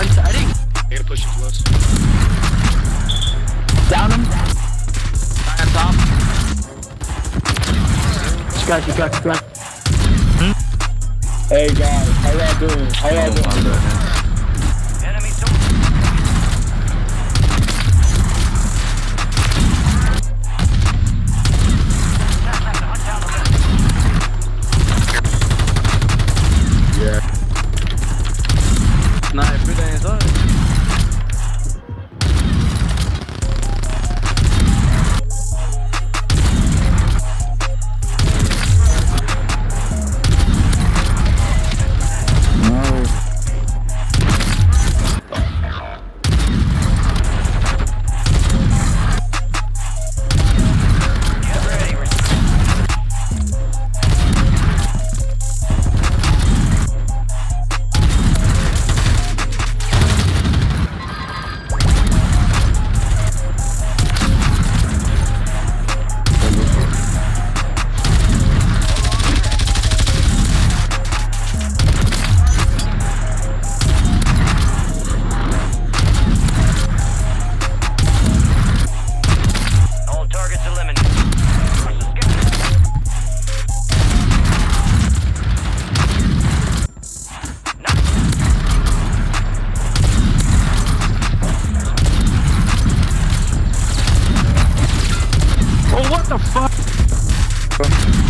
For once, I didn't I gotta push it close. down him. Guy on top. She got, she got, she got. Hmm? Hey guys, how y'all doing? How y'all doing? the fuck?